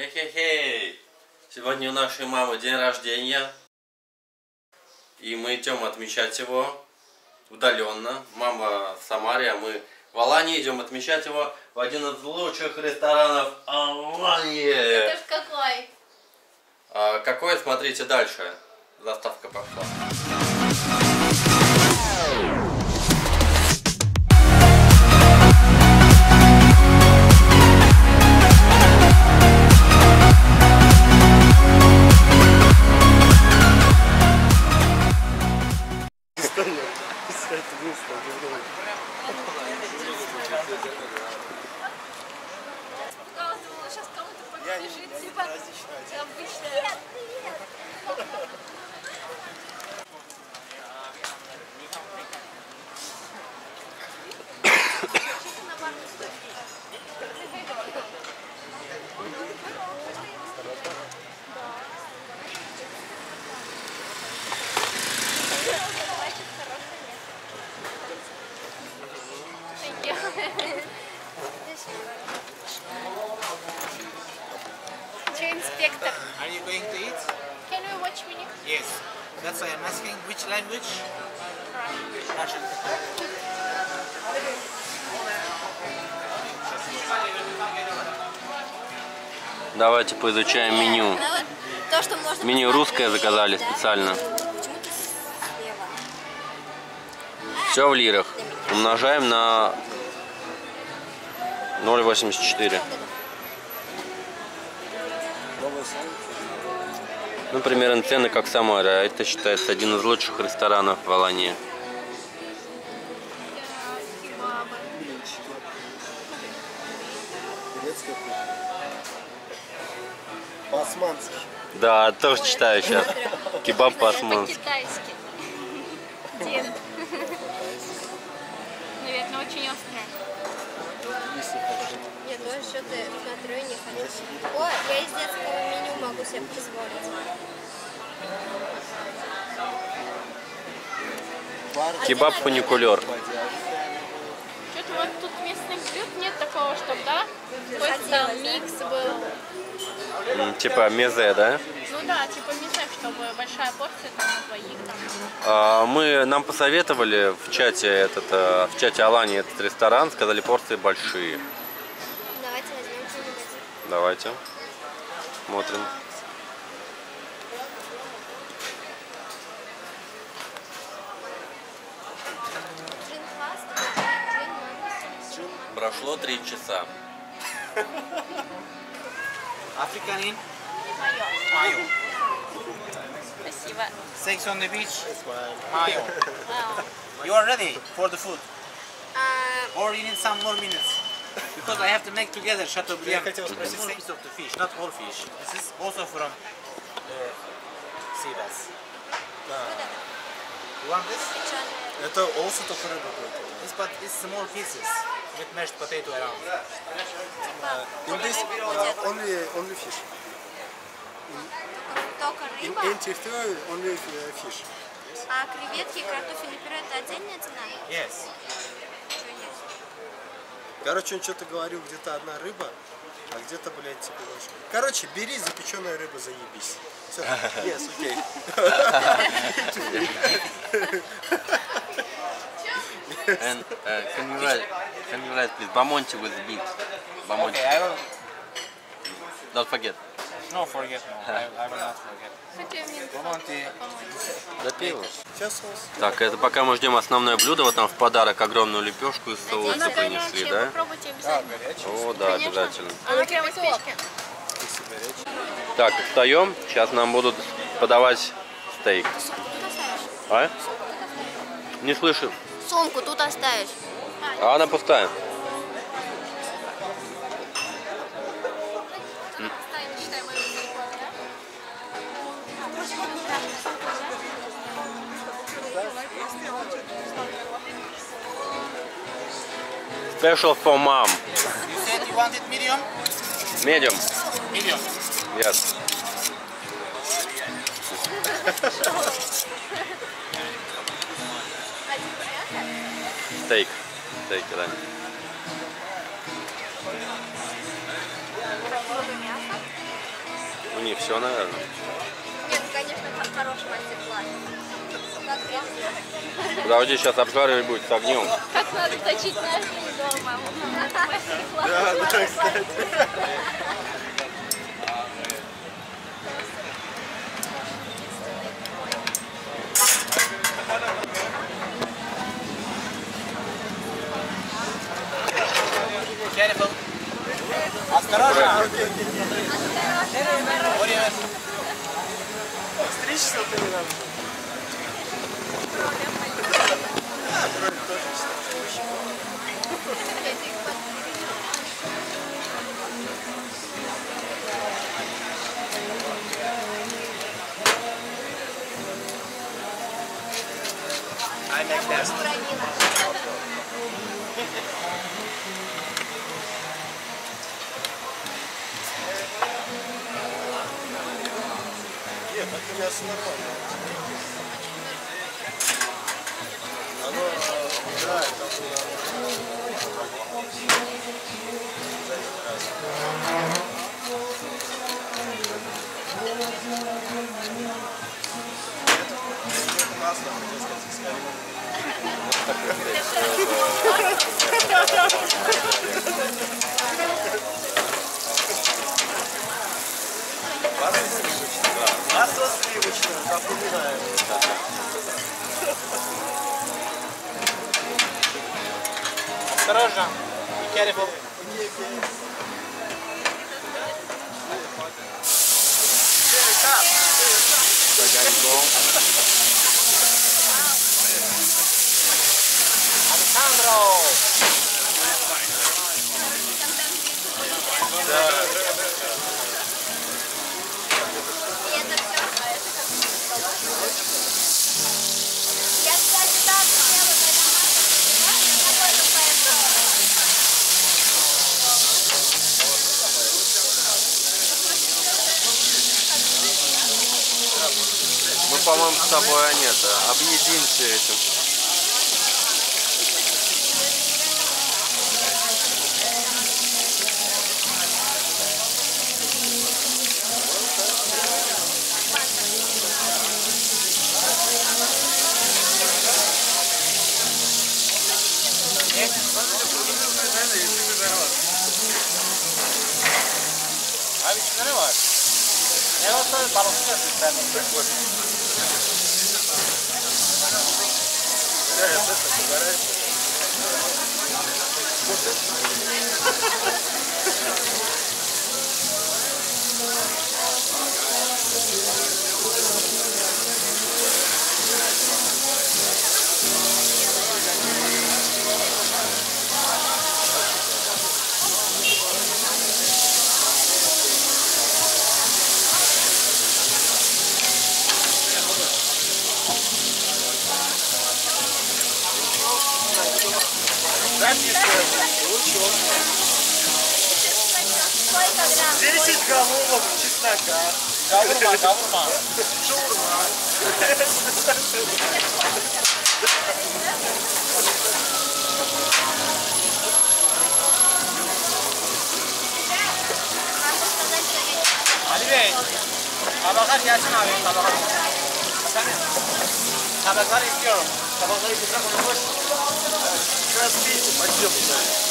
Хе-хе-хей! Сегодня у нашей мамы день рождения. И мы идем отмечать его удаленно. Мама в Самаре, а мы в Алании идем отмечать его в один из лучших ресторанов Алании. Это ж какой? А, какой, смотрите дальше. Заставка пошла. Давайте поизучаем меню. То, что можно Меню русское заказали специально. Почему-то слева. Все в лирах. Умножаем на 0,84. Ну, примерно цены как Самара. Это считается один из лучших ресторанов в Алании. Басманский. Да, тоже читаю сейчас. Кебаб по-османски. По-китайски. Наверное, очень хочешь. Я тоже что-то смотрю и не хочу. О, я из детского меню могу себе позволить. Бар. Что-то вот тут местных блюд нет такого, чтобы, да? Какой-то там микс был. Типа мезе, да? Ну да, типа мизек, чтобы большая порция там на двоих там. А, Мы, нам посоветовали в чате этот, э, в чате Алании этот ресторан, сказали порции большие. Давайте возьмем что-нибудь. Давайте. Смотрим. Прошло три часа. African in? Мое. Mayo. Спасибо. Sex on the beach? Mayo. You are ready for the food? А, Or you need some more minutes? Because I have to make together Chateaubriand. хотел This is piece of the fish, not all fish. This is also from uh, sea bass. You want this? Это also только рыба будет. This, but it's small pieces With mashed potato around. In this, uh, only, only fish. In empty third, only uh, fish. А креветки и картофельный пюре это отдельная цена? Yes. Короче, он что-то говорил, где-то одна рыба, а где-то, блядь, типа больше. Короче, бери запеченная рыба, заебись. Все. Yes, окей. And uh, can you write, can you write please, Bamonti with beef. Bamonti. Okay, I will. Don't forget. No, forget. No, I, I will not forget. Соус. Так, это пока мы ждем основное блюдо, вот там в подарок огромную лепешку из соуса принесли, да? попробуйте обязательно. О, да, обязательно. Она прямо из печки. Так, встаем, сейчас нам будут подавать стейк. А? Не слышу. Сумку тут оставишь. А она пустая. Special for mom. You said you wanted medium? Medium. Medium. Yes. Стейк. Стейк, да. У них все, наверное. Нет, конечно, как хороший мастер-класс. Подожди, сейчас обжаривать будет с огнем. Как надо точить ножи дома. Мастер-класс. Да, да, кстати. Careful. Осторожно. Борис. Стричься ты не надо. I make best. Мясо нормально. Оно играет, масло, хотел Осторожно. Be careful. Александро! И это все. Я, кстати, так хотела на этом мастер-классе, я тоже поэтому. Мы, по-моему, с тобой, нет, этим. Abi içinde ne var? Ne varsa balıkçı yapıyor. Да, я 10 gram oğlum, çıplak ya. Kavurma, kavurma. Çoğurma. Ali Bey, tabaklar gelsin abi, tabaklar. Efendim? Tabaklar istiyorum. Tabakları getirin, onu koş. Evet. Biraz bir açıyorum.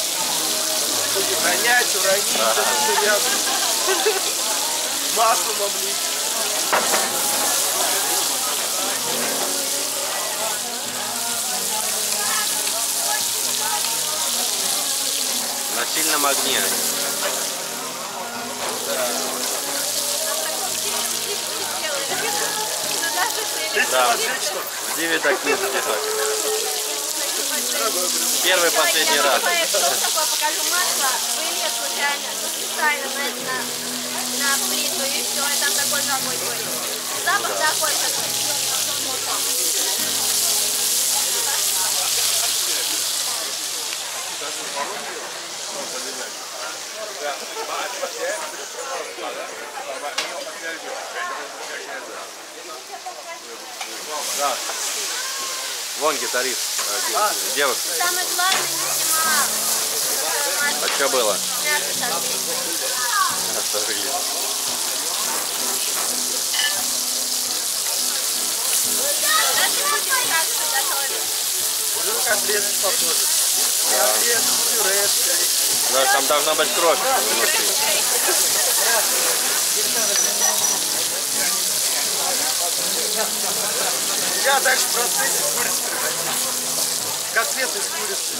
Гонять, уронить, это все рядом. Маслом облить. На сильном огне. Да. В 9 так не задержать. Первый, последний раз. Покажу масло, вылез случайно, специально на, на, на плиту, и все, и там такой огонь будет. Запах такой же. Да. Вон гитарист. Э, а, девушка. Самое главное, не снимала. А что было? Сожгли. Уже котлеты похожи. Котлеты, пюре. Но там должна быть кровь внутри. Я дальше в процессе курицы превратился. Котлеты из курицы.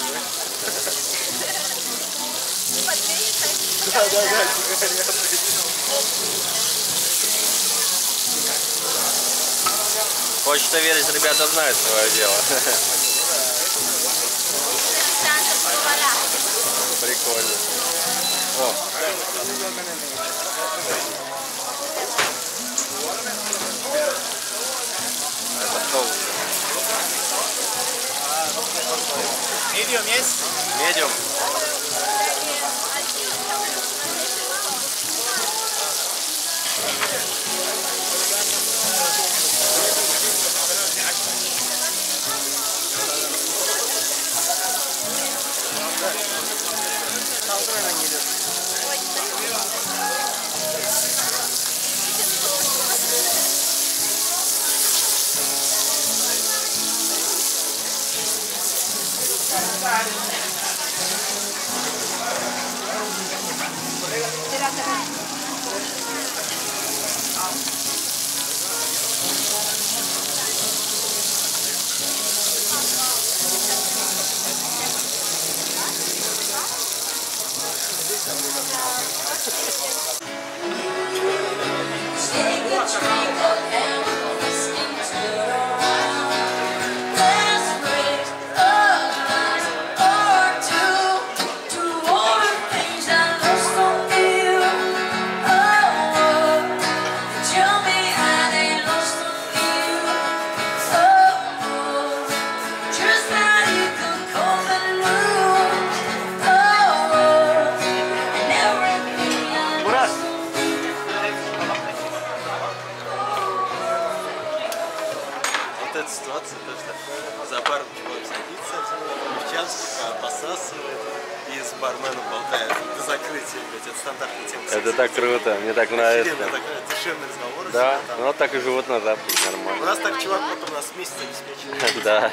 Да, да, да, сигареты. Хочется верить, ребята знают свое дело. Прикольно. О, это Medium есть? Медиум. И с барменом болтает до закрытия, блядь, это стандартная тема. Это так круто, мне так нравится. Офигенно, такой душевный разговор. Да, ну вот так и живут на Западе, У нормально. нас так чувак потом нас месяц обеспечивает. Да.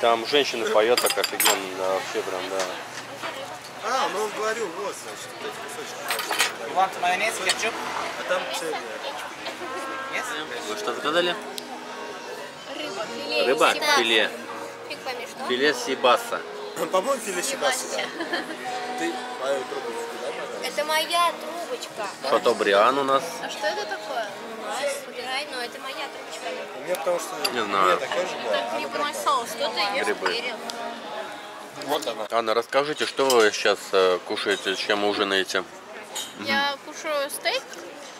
Там женщина поет так офигенно, да, вообще прям, да. А, ну он говорил, вот, значит, вот эти кусочки. You want mayonnaise, ketchup? А там цельная. Yes? Вы что заказали? Рыба, филе. Рыба? Филе. Филе сибаса. По-моему, филе сибаса. Ты мою трубочку, да? Это моя трубочка. Шатобриан у нас. А что это такое? Собирай, но это моя трубочка. У меня потому что... Не знаю. такая же была. Это грибной соус. Что ты ешь? Грибы. Вот она. Анна, расскажите, что вы сейчас э, кушаете, чем ужинаете? Я кушаю стейк.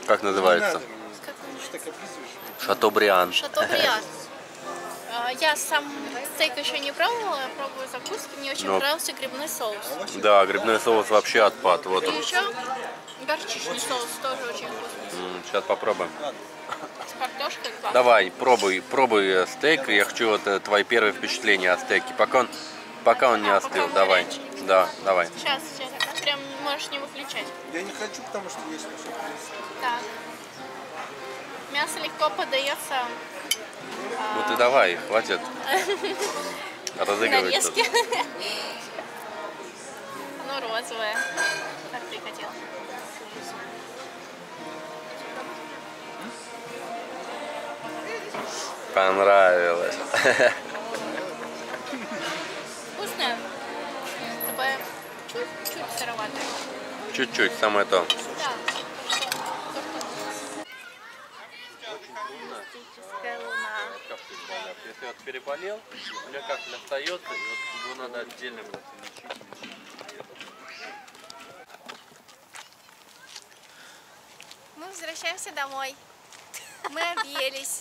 Как называется? Как капризуешь? Шатобриан. Шатобриан. А, Я сам стейк еще не пробовала, я пробую закуски. Мне очень Ну. понравился грибной соус. Да, грибной соус вообще отпад. Вот И он. еще горчичный соус тоже очень вкусный. Сейчас попробуем. С картошкой классно. Давай, пробуй, пробуй э, стейк. Я хочу вот э, твои первые впечатления о стейке. Пока он, пока он не А, остыл. Давай. горячий. Да, давай. Сейчас, сейчас. Прям можешь не выключать. Я не хочу, потому что есть еще Так. Мясо легко подается Ну ты давай, хватит. Разыгрывать тут. нарезки. Оно розовое. Как ты хотел. Понравилось. Чуть-чуть, самое то. Если вот переболел, у меня кашель остается, и вот его надо отдельно лечить. Мы возвращаемся домой. Мы объелись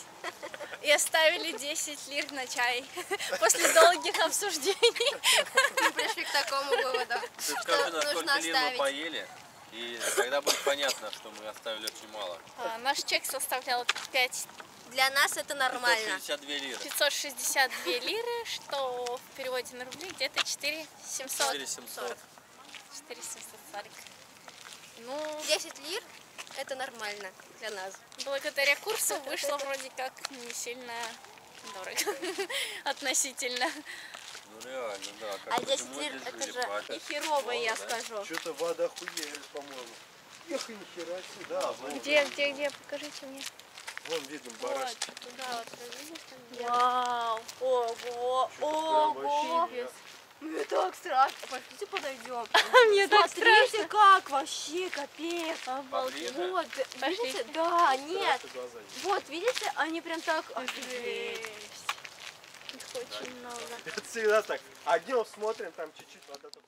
и оставили 10 лир на чай после долгих обсуждений. Мы пришли к такому выводу, Ты что скажи, на нужно сколько лир мы оставить. поели, и тогда будет понятно, что мы оставили очень мало. А, Наш чек составлял 5 Для нас это нормально. 562 лиры. 562 лиры, что в переводе на рубли где-то 4700. 4700. 4740. Ну, 10 лир это нормально для нас. благодаря курсу вышло вроде как не сильно дорого относительно. Ну реально, да. А 10 лир это же не херово, я скажу. Что-то вода охуели, по-моему. Эх, и нихера сюда. Вон, Где, где, где? Покажите мне. вон видно бараш. Туда вот, видишь, там Вау. Ого, ого. Мне так страшно. Пошлите подойдем. Мне так Смотрите, как вообще капец. Обалдеть. Вот, Пошли. видите? Да, нет. Вот, видите, они прям так офигеть. Их очень много. Это всегда так. А днем смотрим, там чуть-чуть вода только